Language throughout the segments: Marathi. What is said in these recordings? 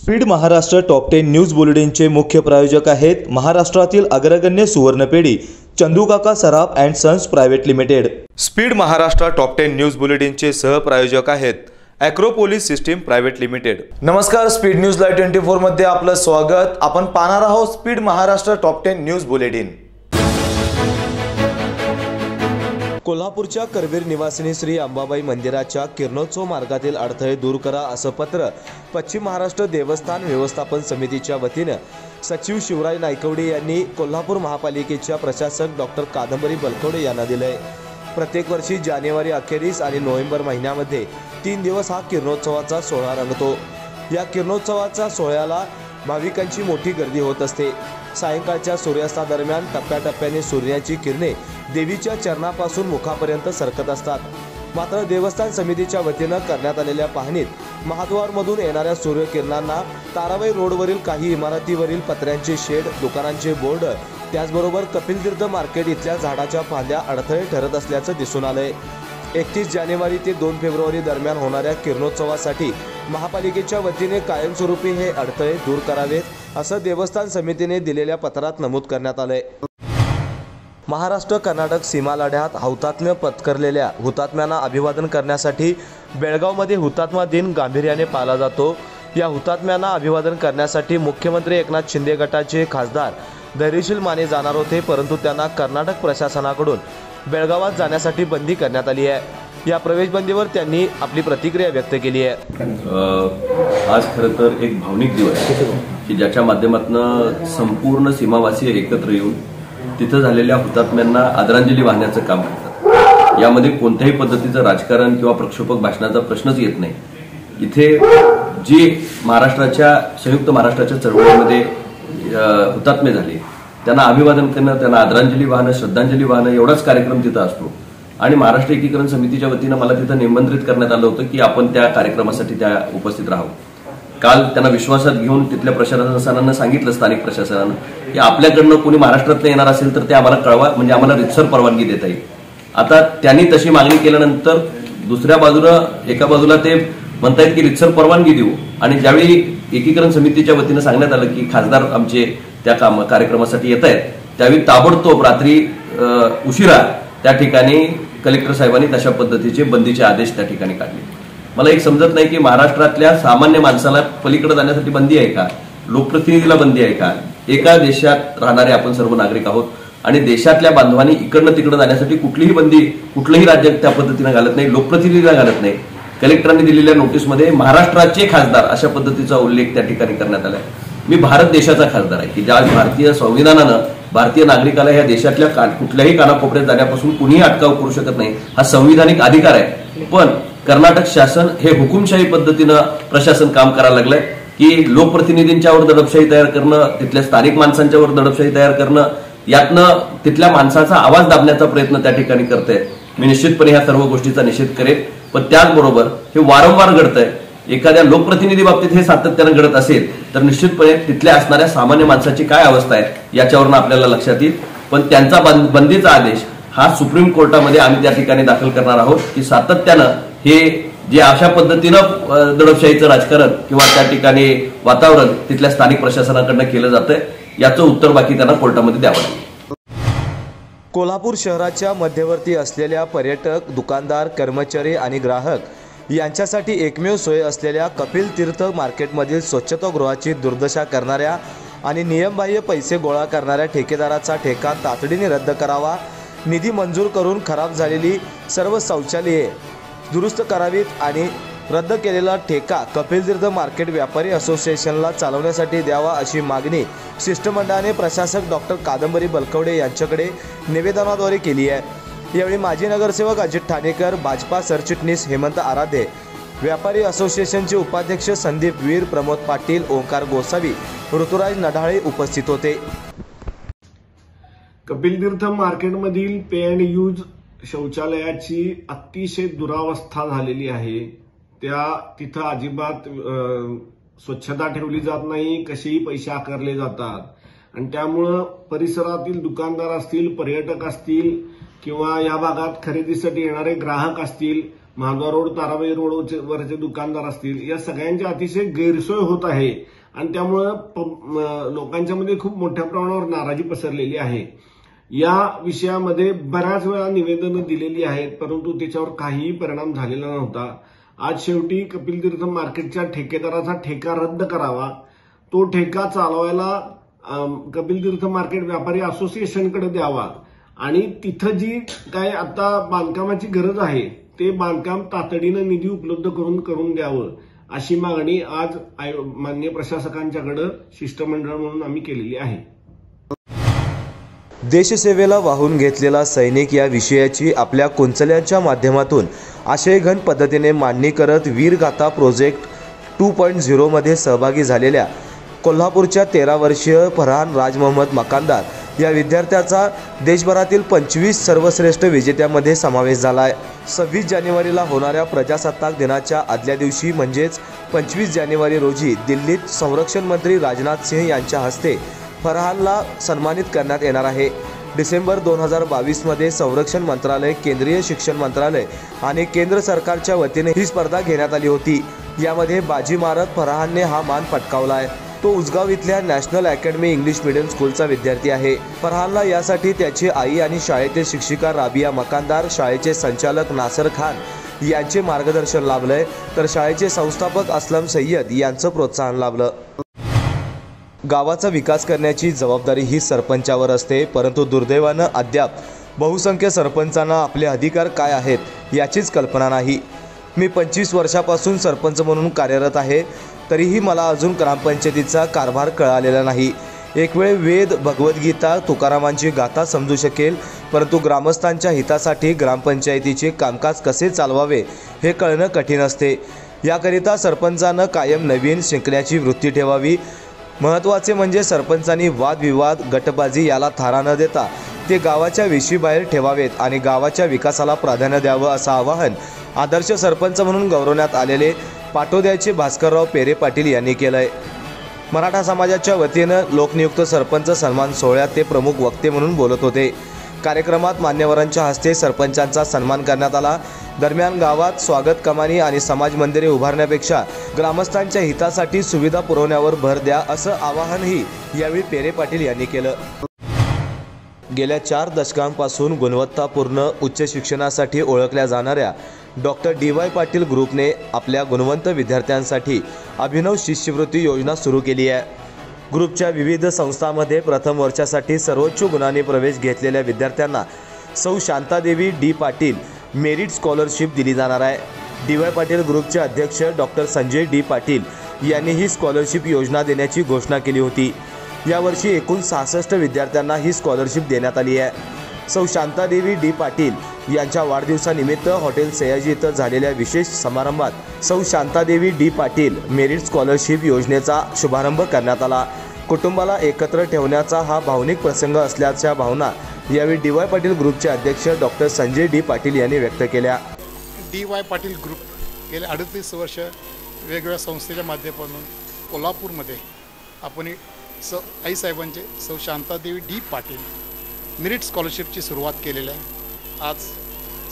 Speed Maharashtra top ten news बुलेटिनचे मुख्य प्रायोजक आहेत महाराष्ट्रातील अग्रगण्य सुवर्णपेढी Chandukaka Saraf and sons private limited. Speed Maharashtra top ten news बुलेटिनचे सहप्रायोजक आहेत ॲक्रोपोलिस सिस्टीम प्रायव्हेट लिमिटेड. नमस्कार स्पीड न्यूज लाईव्ह ट्वेंटी फोरमध्ये आपलं स्वागत. आपण पाहणार आहोत speed Maharashtra top ten news bulletin. कोल्हापूरच्या करवीर निवासिनी श्री अंबाबाई मंदिराच्या किरणोत्सव मार्गातील अडथळे दूर करा असं पत्र पश्चिम महाराष्ट्र देवस्थान व्यवस्थापन समितीच्या वतीनं सचिव शिवराज नायकवडे यांनी कोल्हापूर महापालिकेच्या प्रशासक डॉक्टर कादंबरी बलकवडे यांना दिलंय. प्रत्येक वर्षी जानेवारी अखेरीस आणि नोव्हेंबर महिन्यामध्ये तीन दिवस हा किरणोत्सवाचा सोहळा रंगतो. या किरणोत्सवाच्या सोहळ्याला भाविकांची मोठी गर्दी होत असते. सायंकाळच्या सूर्यास्तादरम्यान टप्प्याटप्प्याने सूर्याची किरणे देवीच्या चरणापासून मुखापर्यंत सरकत असतात. मात्र देवस्थान समितीच्या वतीनं करण्यात आलेल्या पाहणीत महाद्वारमधून येणाऱ्या सूर्यकिरणांना ताराबाई रोडवरील काही इमारतीवरील पत्र्यांचे शेड दुकानांचे बोर्ड त्याचबरोबर कपिलतीर्थ मार्केट इथल्या झाडाच्या फांद्या अडथळे ठरत असल्याचं दिसून आलंय. एकतीस जानेवारी ते दोन फेब्रुवारी दरम्यान होणाऱ्या किरणोत्सवासाठी महापालिकेच्या वतीने कायमस्वरूपी हे अडथळे दूर करावेत असं देवस्थान समितीने दिलेल्या पत्रात नमूद करण्यात आलंय. महाराष्ट्र कर्नाटक सीमा लढ्यात हौतात्म्य पत्करलेल्या हुतात्म्यांना अभिवादन करण्यासाठी बेळगावमध्ये हुतात्मा दिन गांभीर्याने पाळला जातो. या हुतात्म्यांना अभिवादन करण्यासाठी मुख्यमंत्री एकनाथ शिंदे गटाचे खासदार धैर्यशील माने जाणार होते परंतु त्यांना कर्नाटक प्रशासनाकडून बेळगावात जाण्यासाठी बंदी करण्यात आली आहे. या प्रवेशबंदीवर त्यांनी आपली प्रतिक्रिया व्यक्त केली आहे. आज खरं तर एक भावनिक दिवस की ज्याच्या माध्यमातून संपूर्ण सीमावासी एकत्र येऊन तिथं झालेल्या हुतात्म्यांना आदरांजली वाहण्याचं काम करतात. यामध्ये कोणत्याही पद्धतीचं राजकारण किंवा प्रक्षोभक भाषणाचा प्रश्नच येत नाही. इथे जी महाराष्ट्राच्या संयुक्त महाराष्ट्राच्या चळवळीमध्ये हुतात्मे झाले त्यांना अभिवादन करणं त्यांना आदरांजली वाहणं श्रद्धांजली वाहणं एवढाच कार्यक्रम तिथं असतो. आणि महाराष्ट्र एकीकरण समितीच्या वतीनं मला तिथं निमंत्रित करण्यात आलं होतं की आपण त्या कार्यक्रमासाठी त्या उपस्थित राहावं. काल त्यांना विश्वासात घेऊन तिथल्या प्रशासनानं सांगितलं स्थानिक प्रशासनानं की आपल्याकडनं कोणी महाराष्ट्रातलं येणार असेल तर ते आम्हाला कळवा म्हणजे आम्हाला रितसर परवानगी देता येईल. आता त्यांनी तशी मागणी केल्यानंतर दुसऱ्या बाजूला एका बाजूला ते म्हणतायत की रितसर परवानगी देऊ. आणि ज्यावेळी एकीकरण समितीच्या वतीनं सांगण्यात आलं की खासदार आमचे त्या काम कार्यक्रमासाठी येत आहेत त्यावेळी ताबडतोब रात्री उशिरा त्या ठिकाणी कलेक्टर साहेबांनी तशा पद्धतीचे बंदीचे आदेश त्या ठिकाणी काढले. मला एक समजत नाही की महाराष्ट्रातल्या सामान्य माणसाला पलीकडे जाण्यासाठी बंदी आहे का? लोकप्रतिनिधीला बंदी आहे का? एका देशात राहणारे आपण सर्व नागरिक आहोत आणि देशातल्या बांधवांनी इकडनं तिकडं जाण्यासाठी कुठलीही बंदी कुठलंही राज्य त्या पद्धतीनं घालत नाही लोकप्रतिनिधीला घालत नाही. कलेक्टरांनी दिलेल्या नोटीसमध्ये महाराष्ट्राचे खासदार अशा पद्धतीचा उल्लेख त्या ठिकाणी करण्यात आलाय. मी भारत देशाचा खासदार आहे की ज्या भारतीय संविधानानं भारतीय नागरिकाला या देशातल्या का- कुठल्याही कानाकोपऱ्यात जाण्यापासून कुणीही अटकाव करू शकत नाही हा संविधानिक अधिकार आहे. पण कर्नाटक शासन हे हुकुमशाही पद्धतीनं प्रशासन काम करायला लागलंय की लोकप्रतिनिधींच्यावर दडपशाही तयार करणं तिथल्या स्थानिक माणसांच्यावर दडपशाही तयार करणं यातनं तिथल्या माणसाचा आवाज दाबण्याचा प्रयत्न त्या ठिकाणी करते मी निश्चितपणे ह्या सर्व गोष्टीचा निषेध करेन. पण त्याचबरोबर हे वारंवार घडतंय. एखाद्या लोकप्रतिनिधी बाबतीत हे सातत्यानं घडत असेल तर निश्चितपणे तिथल्या असणाऱ्या सामान्य माणसाची काय अवस्था आहे याच्यावरनं आपल्याला लक्षात येईल. पण त्यांचा बंदीचा आदेश हा सुप्रीम कोर्टामध्ये आम्ही त्या ठिकाणी दाखल करणार आहोत की सातत्यानं हे जे अशा पद्धतीनं दडपशाहीचं राजकारण किंवा त्या ठिकाणी वातावरण तिथल्या स्थानिक प्रशासनाकडनं केलं जातं याचं उत्तर बाकी त्यांना कोर्टामध्ये द्यावं लागेल. कोल्हापूर शहराच्या मध्यवर्ती असलेल्या पर्यटक दुकानदार कर्मचारी आणि ग्राहक यांच्यासाठी एकमेव सोय असलेल्या कपिल तीर्थ मार्केटमधील स्वच्छतागृहाची दुर्दशा करणाऱ्या आणि नियमबाह्य पैसे गोळा करणाऱ्या ठेकेदाराचा ठेका तातडीने रद्द करावा निधी मंजूर करून खराब झालेली सर्व शौचालये दुरुस्त करावीत आणि रद्द केलेला ठेका कपिल तीर्थ मार्केट व्यापारी असोसिएशनला चालवण्यासाठी द्यावा अशी मागणी शिष्टमंडळाने प्रशासक डॉक्टर कादंबरी बलकवडे यांच्याकडे निवेदनाद्वारे केली आहे. यावेळी माजी नगरसेवक अजित ठाणेकर भाजपा सरचिटणीस हेमंत आराधे व्यापारी असोसिएशनचे उपाध्यक्ष संदीप वीर प्रमोद पाटील ओंकार गोसावी ऋतुराज नढाळे उपस्थित होते. कपिल तीर्थ मार्केटमधील पे अँड यूज शौचालयाची अतिशय दुरावस्था झालेली आहे. त्या तिथं अजिबात स्वच्छता ठेवली जात नाही कसेही पैसे आकारले जातात. आणि त्यामुळं परिसरातील दुकानदार असतील पर्यटक असतील किंवा या भागात खरेदीसाठी येणारे ग्राहक असतील महाद्वार रोड ताराबाई रोड वरचे दुकानदार असतील या सगळ्यांची अतिशय गैरसोय होत आहे. आणि त्यामुळं प- मध्ये लोकांच्यामध्ये खूप मोठ्या प्रमाणावर नाराजी पसरलेली आहे. या विषयामध्ये बऱ्याच वेळा निवेदनं दिलेली आहेत परंतु त्याच्यावर काहीही परिणाम झालेला नव्हता. आज शेवटी कपिल तीर्थ मार्केटच्या ठेकेदाराचा ठेका रद्द करावा. तो ठेका चालवायला कपिल तीर्थ मार्केट व्यापारी असोसिएशनकडे द्यावा. आणि तिथं जी काय आता बांधकामाची गरज आहे ते बांधकाम तातडीनं निधी उपलब्ध करून करून द्यावं अशी मागणी आज आय- मान्य प्रशासकांच्याकडं शिष्टमंडळ म्हणून आम्ही केलेली आहे. देशसेवेला वाहून घेतलेला सैनिक या विषयाची आपल्या कुंचल्यांच्या माध्यमातून आशयघन पद्धतीने मांडणी करत वीरगाथा प्रोजेक्ट टू पॉईंट झिरोमध्ये सहभागी झालेल्या कोल्हापूरच्या तेरा वर्षीय फरहान राजमहम्मद मकानदार या विद्यार्थ्याचा देशभरातील पंचवीस सर्वश्रेष्ठ विजेत्यामध्ये समावेश झाला आहे. सव्वीस जानेवारीला होणाऱ्या प्रजासत्ताक दिनाच्या आदल्या दिवशी म्हणजेच पंचवीस जानेवारी रोजी दिल्लीत संरक्षण मंत्री राजनाथ सिंह यांच्या हस्ते फरहानला सन्मानित करण्यात येणार आहे. डिसेंबर दोन हजार बावीसमध्ये संरक्षण मंत्रालय केंद्रीय शिक्षण मंत्रालय आणि केंद्र सरकारच्या वतीने ही स्पर्धा घेण्यात आली होती. यामध्ये बाजी मारत फरहानने हा मान पटकावला आहे तो उसगाव इथल्या नॅशनल अकॅडमी इंग्लिश मिडियम स्कूलचा विद्यार्थी आहे. फरहानला यासाठी त्याची आई आणि शाळेतील शिक्षिका राबिया मकानदार शाळेचे संचालक नासर खान यांचे मार्गदर्शन लाभलंय. तर शाळेचे संस्थापक असलम सय्यद यांचं प्रोत्साहन लाभलं. गावाचा विकास करण्याची जबाबदारी ही सरपंचावर असते परंतु दुर्दैवानं अद्याप बहुसंख्य सरपंचांना आपले अधिकार काय आहेत याचीच कल्पना नाही. मी पंचवीस वर्षापासून सरपंच म्हणून कार्यरत आहे तरीही मला अजून ग्रामपंचायतीचा कारभार कळालेला नाही. एक वेळ वेद भगवद्गीता तुकारामांची गाथा समजू शकेल परंतु ग्रामस्थांच्या हितासाठी ग्रामपंचायतीचे कामकाज कसे चालवावे हे कळणं कठीण असते. याकरिता सरपंचानं कायम नवीन शिकण्याची वृत्ती ठेवावी महत्त्वाचे म्हणजे सरपंचांनी वादविवाद गटबाजी याला थारा न देता ते गावाच्या विशीबाहेर ठेवावेत आणि गावाच्या विकासाला प्राधान्य द्यावं असं आवाहन आदर्श सरपंच म्हणून गौरवण्यात आलेले पाटोद्याचे भास्करराव पेरे पाटील यांनी केलंय. मराठा समाजाच्या वतीनं लोकनियुक्त सरपंच सन्मान सोहळ्यात ते प्रमुख वक्ते म्हणून बोलत होते. कार्यक्रमात मान्यवरांच्या हस्ते सरपंचांचा सन्मान करण्यात आला. दरम्यान गावात स्वागत कमानी आणि समाज मंदिरे उभारण्यापेक्षा ग्रामस्थांच्या हितासाठी सुविधा पुरवण्यावर भर द्या असं आवाहनही यावेळी पेरे पाटील यांनी केलं. गेल्या चार दशकांपासून गुणवत्तापूर्ण उच्च शिक्षणासाठी ओळखल्या जाणाऱ्या डॉक्टर डी वाय पाटील ग्रुपने आपल्या गुणवंत विद्यार्थ्यांसाठी अभिनव शिष्यवृत्ती योजना सुरू केली आहे. ग्रुपच्या विविध संस्थांमध्ये प्रथम वर्षासाठी सर्वोच्च गुणांनी प्रवेश घेतलेल्या विद्यार्थ्यांना सौ Shantadevi D Patil merit scholarship दिली जाणार आहे. डी वाय पाटील ग्रुपचे अध्यक्ष डॉक्टर संजय डी पाटील यांनी ही स्कॉलरशिप योजना देण्याची घोषणा केली होती. यावर्षी एकूण सहासष्ट विद्यार्थ्यांना ही स्कॉलरशिप देण्यात आली आहे. सौ शांतादेवी डी पाटील यांच्या वाढदिवसानिमित्त हॉटेल सयाजी इथं झालेल्या विशेष समारंभात सौ Shantadevi D Patil merit scholarship योजनेचा शुभारंभ करण्यात आला. कुटुंबाला एकत्र ठेवण्याचा हा भावनिक प्रसंग असल्याच्या भावना यावेळी डी वाय पाटील ग्रुपचे अध्यक्ष डॉक्टर संजय डी पाटील यांनी व्यक्त केल्या. डी वाय पाटील ग्रुप गेले अडतीस वर्ष वेगवेगळ्या संस्थेच्या माध्यमातून कोल्हापूरमध्ये आपण स आईसाहेबांचे सौ शांतादेवी डी पाटील मिरिट स्कॉलरशिपची सुरुवात केलेली आहे. आज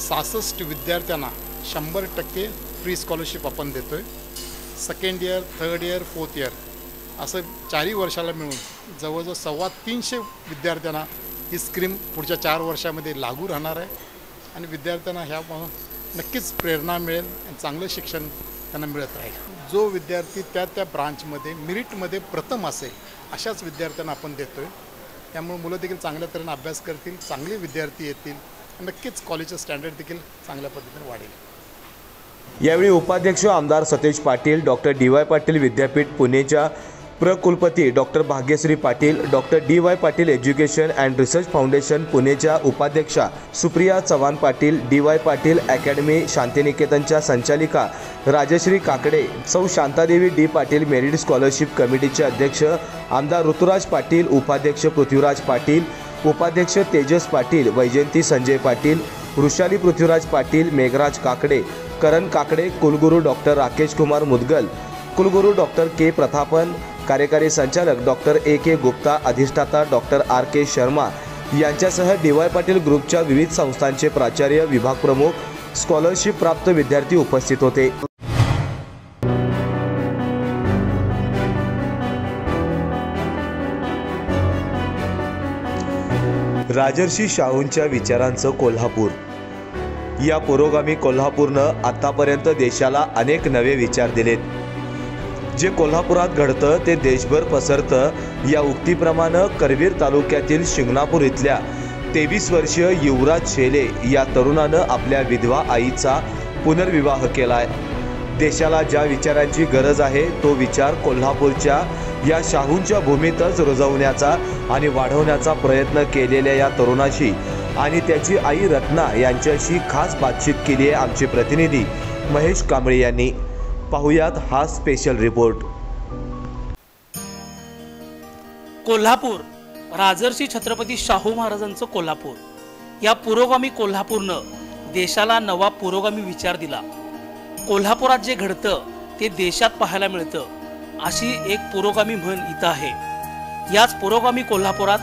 सहासष्ट विद्यार्थ्यांना शंभर टक्के फ्री स्कॉलरशिप आपण देतो आहे second year third year fourth year असं चारही वर्षाला मिळून जवळजवळ सव्वा तीनशे विद्यार्थ्यांना ही स्क्रीम पुढच्या चार वर्षामध्ये लागू राहणार आहे. आणि विद्यार्थ्यांना ह्या नक्कीच प्रेरणा मिळेल आणि चांगलं शिक्षण त्यांना मिळत राहील. जो विद्यार्थी त्या त्या ब्रांचमध्ये मिरिटमध्ये प्रथम असेल अशाच विद्यार्थ्यांना आपण देतो आहे त्यामुळे मुलं देखील चांगल्या तऱ्हेने अभ्यास करतील चांगले विद्यार्थी येतील नक्कीच कॉलेजचं स्टँडर्ड देखील चांगल्या पद्धतीने वाढेल. यावेळी उपाध्यक्ष आमदार Satej Patil doctor D Y Patil विद्यापीठ पुणेच्या प्रकुलपती doctor Bhagyashree Patil doctor D. Y Patil education and research foundation पुणेच्या उपाध्यक्षा Supriya Chavan Patil D Y Patil academy शांतिनिकेतनच्या संचालिका राजश्री काकडे सौ. Shantadevi D. Patil merit scholarship कमिटीचे अध्यक्ष आमदार ऋतुराज पाटील उपाध्यक्ष पृथ्वीराज पाटील उपाध्यक्ष तेजस पाटील वैजयंती संजय पाटील वृषाली पृथ्वीराज पाटील मेघराज काकडे करण काकडे कुलगुरू डॉक्टर राकेश कुमार मुदगल कुलगुरू डॉक्टर के प्रथापन कार्यकारी संचालक डॉक्टर ए के गुप्ता अधिष्ठाता डॉक्टर आर के शर्मा यांच्यासह डी वाय पाटील ग्रुपच्या विविध संस्थांचे प्राचार्य विभाग प्रमुख स्कॉलरशिप प्राप्त विद्यार्थी उपस्थित होते. राजर्षी शाहूंच्या विचारांचं कोल्हापूर. या पुरोगामी कोल्हापूरनं आतापर्यंत देशाला अनेक नवे विचार दिलेत. जे कोल्हापुरात घडतं ते देशभर पसरतं. या उक्तीप्रमाणे करवीर तालुक्यातील शिंगणापूर इथल्या तेवीस वर्षीय युवराज शेले या तरुणानं आपल्या विधवा आईचा पुनर्विवाह केलाय. देशाला ज्या विचारांची गरज आहे तो विचार कोल्हापूरच्या या शाहूंच्या भूमीतच रुजवण्याचा आणि वाढवण्याचा प्रयत्न केलेल्या या तरुणाशी आणि त्याची आई रत्ना यांच्याशी खास बातचीत केली आहे आमचे प्रतिनिधी महेश कांबळे यांनी. पाहुयात हा स्पेशल रिपोर्ट कोल्हापूर राजर्षी छत्रपती शाहू महाराजांचं कोल्हापूर. या पुरोगामी कोल्हापूरनं देशाला नवा पुरोगामी विचार दिला. कोल्हापुरात जे घडतं ते देशात पाहायला मिळतं अशी एक पुरोगामी म्हण इथं आहे. याच पुरोगामी कोल्हापुरात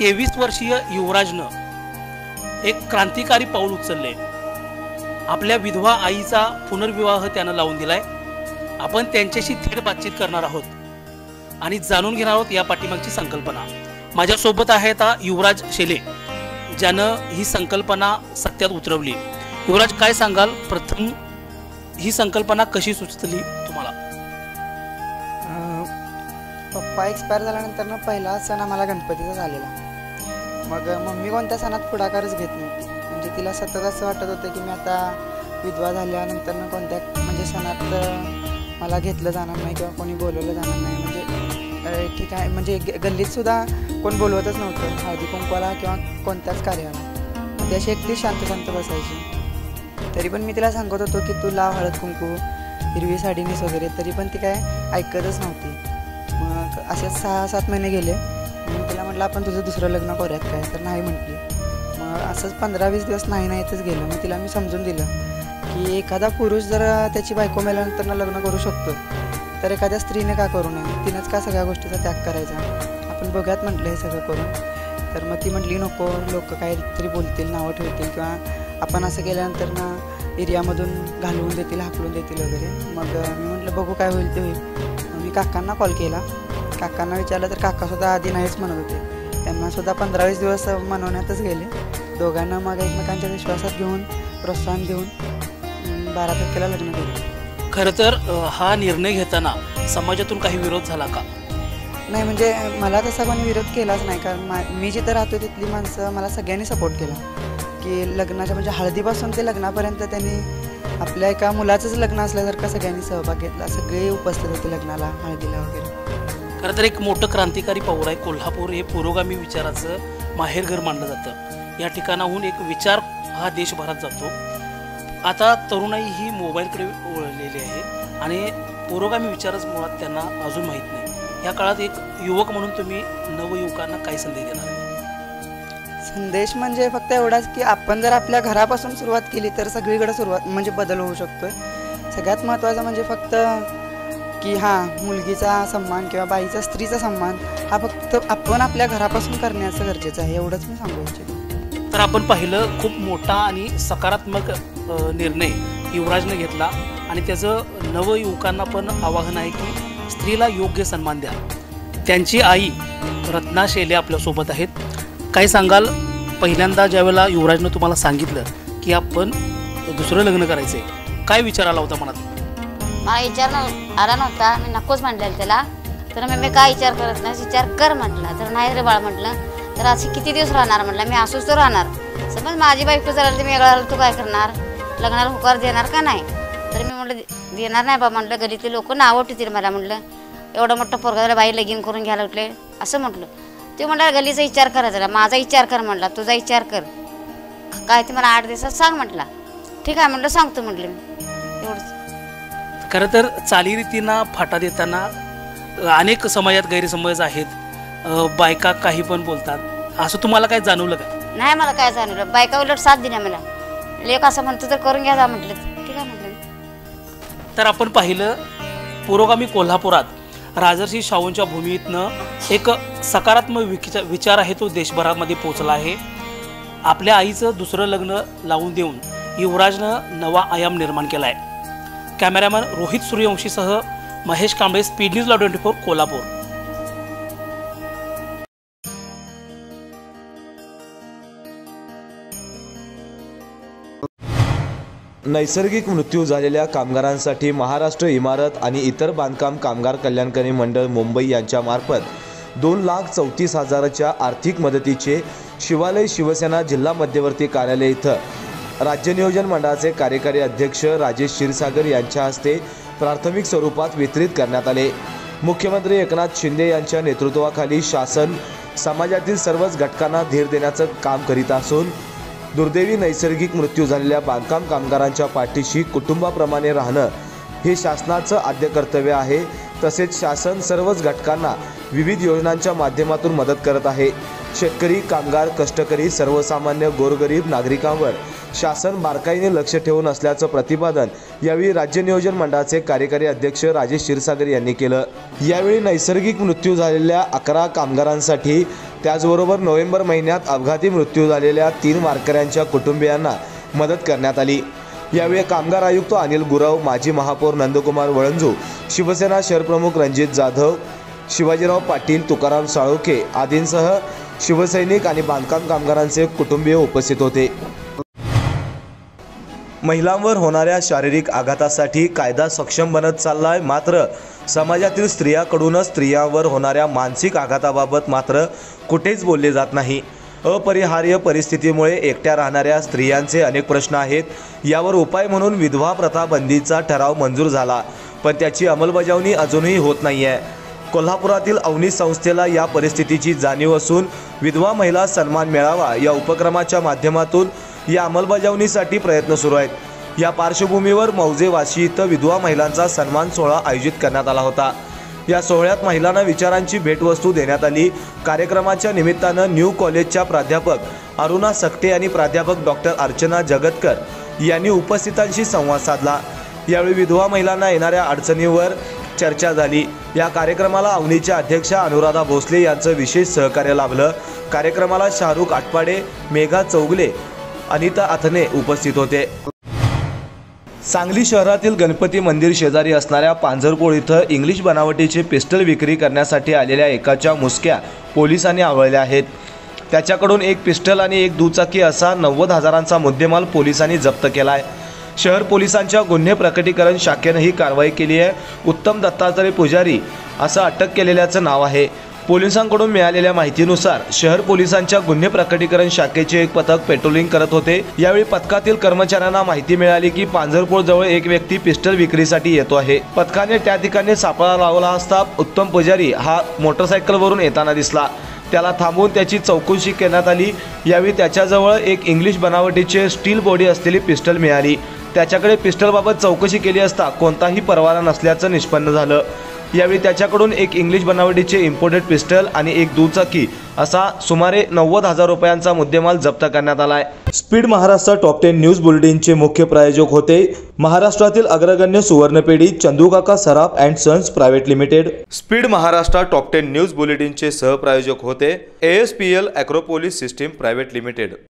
तेवीस वर्षीय युवराजनं एक क्रांतिकारी पाऊल उचलले. आपल्या विधवा आईचा पुनर्विवाह त्यानं लावून दिलाय. आपण त्यांच्याशी थेट बातचीत करणार आहोत आणि जाणून घेणार आहोत या पाठीमागची संकल्पना. माझ्यासोबत आहे आता युवराज शेले ज्यानं ही संकल्पना सत्यात उतरवली. युवराज काय सांगाल? प्रथम ही संकल्पना कशी सुचतली तुम्हाला? पप्पा एक्सपायर झाल्यानंतर ना पहिला सण आम्हाला गणपतीचा झालेला. मग मम्मी कोणत्या सणात पुढाकारच घेत नव्हती म्हणजे तिला सतत असं वाटत होतं की मी आता विधवा झाल्यानंतर ना कोणत्या म्हणजे सणात मला घेतलं जाणार नाही किंवा कोणी बोलवलं जाणार नाही. म्हणजे ठीक आहे. म्हणजे गल्लीतसुद्धा गल्लीत सुद्धा कोण बोलवतच नव्हतं. हळदी कुंकवाला किंवा कोणत्याच कार्याला. ती अशी एकटी शांत शांत बसायची. तरी पण मी तिला सांगत होतो की तू लाव हळद कुंकू हिरवी साडी नेस वगैरे. तरी पण ती काय ऐकतच नव्हती. मग असे सहा सात महिने गेले. मग तिला म्हटलं आपण तुझं दुसरं लग्न करूयात काय? तर नाही म्हटली. मग असंच पंधरा वीस दिवस नाही नाहीतच गेलं. मग तिला मी समजून दिलं. की एखादा पुरुष जर त्याची बायको मेल्यानंतर लग्न करू शकतो तर एखाद्या स्त्रीने का करू नये? तिनंच का सगळ्या गोष्टीचा त्याग करायचा? आपण बघ्यात म्हटलं हे सगळं करून. तर मग ती म्हटली नको लोक काहीतरी बोलतील नावं ठेवतील किंवा आपण असं केल्यानंतर ना एरियामधून घालवून देतील हाकलून देतील वगैरे. मग मी म्हटलं बघू काय होईल ते होईल. मी काकांना कॉल केला. काकांना विचारलं तर काकासुद्धा आधी नाहीच म्हणत होते. त्यांना सुद्धा पंधरा वीस दिवस मनवण्यातच गेले. दोघांना मग एकमेकांच्या विश्वासात घेऊन प्रोत्साहन देऊन बारा तारखेला लग्न केलं. खरं तर अ, हा निर्णय घेताना समाजातून काही विरोध झाला का? नाही म्हणजे मला तसा कोणी विरोध केलाच नाही. कारण मा मी जिथं राहतो तिथली माणसं मला सगळ्यांनी सपोर्ट केला. की लग्नाच्या म्हणजे हळदीपासून ते लग्नापर्यंत त्यांनी आपल्या एका मुलाचंच लग्न असल्यासारखं सगळ्यांनी सहभाग घेतला. सगळे उपस्थित होते लग्नाला हळदीला वगैरे. खरं तर एक मोठं क्रांतिकारी पाऊल आहे. कोल्हापूर हे पुरोगामी विचाराचं माहेरघर मानलं जातं. या ठिकाणाहून एक विचार हा देशभरात जातो. आता तरुणाई ही मोबाईलकडे वळलेली आहे आणि पुरोगामी विचारच मुळात त्यांना अजून माहीत नाही. या काळात एक युवक म्हणून तुम्ही नवयुवकांना काय संदेश देणार? संदेश म्हणजे फक्त एवढाच की आपण जर आपल्या घरापासून सुरुवात केली तर सगळीकडे सुरुवात म्हणजे बदल होऊ शकतोय. सगळ्यात महत्त्वाचं म्हणजे फक्त की हां मुलगीचा सन्मान किंवा बाईचा स्त्रीचा सन्मान हा फक्त आपण आपल्या घरापासून करण्याचं गरजेचं आहे एवढंच मी सांगू इच्छितो. तर आपण पाहिलं खूप मोठा आणि सकारात्मक निर्णय युवराजनं घेतला आणि त्याचं नवयुवकांना पण आवाहन आहे की स्त्रीला योग्य सन्मान द्या. त्यांची आई रत्ना शेले आपल्यासोबत आहेत. काय सांगाल? पहिल्यांदा ज्यावेळेला युवराजनं तुम्हाला सांगितलं की आपण दुसरं लग्न करायचं आहे काय विचार आला होता मनात? मला विचार नव्ह- आला नव्हता. मी नकोच म्हटलेलं त्याला. तर मग मी काय विचार करत नाही विचार कर म्हटला. तर नाही रे बाळ म्हटलं. तर असे किती दिवस राहणार म्हटलं? मी असूच तर राहणार. समज माझी बायको झालं मी वेगळा तू काय करणार? लग्नाला होकार देणार का नाही? तर मी म्हटलं देणार नाही बा म्हटलं गलीतले लोक नावं ठेवतील मला म्हटलं एवढं मोठं पोरगाला बाई लगीन करून घ्यायला उठले. असं म्हटलं. ते म्हटलं गलीचा विचार करायचा ना माझा विचार कर म्हटला तुझा विचार कर. काय ते मला आठ दिवसात सांग म्हटला. ठीक आहे म्हटलं सांगतो म्हटलं मी. एवढंच. खरं तर चालीरीतींना फाटा देताना अनेक समाजात गैरसमज आहेत. बायका काही पण बोलतात. असं तुम्हाला काय जाणवलं का? नाही मला काय जाणवलं. बायका उलट साथ दिल्या मला. लेख असं म्हणतो तर करून घ्या जा म्हटलं. ठीक आहे म्हटलं. तर आपण पाहिलं पुरोगामी कोल्हापुरात राजर्षी शाहूंच्या भूमीतनं एक सकारात्मक विचार विचार आहे तो देशभरामध्ये पोचला आहे. आपल्या आईचं दुसरं लग्न लावून देऊन युवराजनं नवा आयाम निर्माण केला आहे कॅमेरामॅन रोहित सूर्यवंशीसह महेश कांबळे स्पीड न्यूज ला ट्वेंटी फोर कोल्हापूर. नैसर्गिक मृत्यू झालेल्या कामगारांसाठी महाराष्ट्र इमारत आणि इतर बांधकाम कामगार कल्याणकारी मंडळ मुंबई यांच्यामार्फत दोन लाख चौतीस हजाराच्या आर्थिक मदतीचे शिवालय शिवसेना जिल्हा मध्यवर्ती कार्यालय इथं राज्य नियोजन मंडळाचे कार्यकारी अध्यक्ष राजेश क्षीरसागर यांच्या हस्ते प्राथमिक स्वरूपात वितरित करण्यात आले. मुख्यमंत्री एकनाथ शिंदे यांच्या नेतृत्वाखाली शासन समाजातील सर्वच घटकांना धीर देण्याचं काम करीत असून दुर्दैवी नैसर्गिक मृत्यू झालेल्या बांधकाम कामगारांच्या पाठीशी कुटुंबाप्रमाणे राहणं हे शासनाचं आद्य कर्तव्य आहे. तसेच शासन सर्वच घटकांना विविध योजनांच्या माध्यमातून मदत करत आहे. शेतकरी कामगार कष्टकरी सर्वसामान्य गोरगरीब नागरिकांवर शासन बारकाईने लक्ष ठेवून असल्याचं प्रतिपादन यावेळी राज्य नियोजन मंडळाचे कार्यकारी अध्यक्ष राजेश क्षीरसागर यांनी केलं. यावेळी नैसर्गिक मृत्यू झालेल्या अकरा कामगारांसाठी त्याचबरोबर नोव्हेंबर महिन्यात अपघाती मृत्यू झालेल्या तीन वारकऱ्यांच्या कुटुंबियांना मदत करण्यात आली. यावेळी कामगार आयुक्त अनिल गुरव माजी महापौर नंदकुमार वळंजू शिवसेना शहरप्रमुख रणजित जाधव शिवाजीराव पाटील तुकाराम साळोखे आदींसह शिवसैनिक आणि बांधकाम कामगारांचे कुटुंबीय उपस्थित होते. महिलांवर होणाऱ्या शारीरिक आघातासाठी कायदा सक्षम बनत चाललाय. मात्र समाजातील स्त्रियाकडूनच स्त्रियांवर होणाऱ्या मानसिक आघाताबाबत मात्र कुठेच बोलले जात नाही. अपरिहार्य परिस्थितीमुळे एकट्या राहणाऱ्या स्त्रियांचे अनेक प्रश्न आहेत. यावर उपाय म्हणून विधवा प्रथा बंदीचा ठराव मंजूर झाला पण त्याची अंमलबजावणी अजूनही होत नाही आहे कोल्हापुरातील अवनी संस्थेला या परिस्थितीची जाणीव असून विधवा महिला सन्मान मिळावा या उपक्रमाच्या माध्यमातून या अंमलबजावणीसाठी प्रयत्न सुरू आहेत. या पार्श्वभूमीवर मौजे वाशी इथं विधवा महिलांचा सन्मान सोहळा आयोजित करण्यात आला होता. या सोहळ्यात महिलांना विचारांची भेटवस्तू देण्यात आली. कार्यक्रमाच्या निमित्तानं न्यू कॉलेजच्या प्राध्यापक अरुणा सकटे आणि प्राध्यापक डॉक्टर अर्चना जगतकर यांनी उपस्थितांशी संवाद साधला. यावेळी विधवा महिलांना येणाऱ्या अडचणीवर चर्चा झाली. या कार्यक्रमाला अवनीच्या अध्यक्षा अनुराधा भोसले यांचं विशेष सहकार्य लाभलं. कार्यक्रमाला शाहरुख आटपाडे मेघा चौगले अनिता अथने उपस्थित होते. सांगली शहरातील गणपती मंदिर शेजारी असणाऱ्या पांझरपोळ इथं इंग्लिश बनावटीचे पिस्टल विक्री करण्यासाठी आलेल्या एकाच्या मुसक्या पोलिसांनी आवळल्या आहेत. त्याच्याकडून एक पिस्टल आणि एक दुचाकी असा नव्वद हजारांचा मुद्देमाल पोलिसांनी जप्त केला आहे शहर पोलिसांच्या गुन्हे प्रकटीकरण शाखेनं ही कारवाई केली आहे. उत्तम दत्तात्रय पुजारी असं अटक केलेल्याचं नाव आहे. पोलिसांकडून मिळालेल्या माहितीनुसार शहर पोलिसांच्या गुन्हे प्रकटीकरण शाखेचे एक पथक पेट्रोलिंग करत होते. यावेळी पथकातील कर्मचाऱ्यांना माहिती मिळाली की पांझरपूर जवळ एक व्यक्ती पिस्टल विक्रीसाठी येतो आहे. पथकाने त्या ठिकाणी सापळा लावला असता उत्तम पुजारी हा मोटरसायकलवरून येताना दिसला. त्याला थांबवून त्याची चौकशी करण्यात आली. यावेळी त्याच्याजवळ एक इंग्लिश बनावटीचे स्टील बॉडी असलेली पिस्टल मिळाली. त्याच्याकडे पिस्टलबाबत चौकशी केली असता कोणताही परवाना नसल्याचं निष्पन्न झालं. यावेळी त्याच्याकडून एक इंग्लिश बनावटीचे इम्पोर्टेड पिस्टल आणि एक दुचाकी असा सुमारे नव्वद हजार रुपयांचा मुद्देमाल जप्त करण्यात आलाय. Speed Maharashtra top ten news बुलेटिनचे मुख्य प्रायोजक होते महाराष्ट्रातील अग्रगण्य सुवर्णपेढी Chandukaka Saraf and sons private limited. Speed Maharashtra top ten news बुलेटिनचे सहप्रायोजक होते A S P L Acropolis system private limited.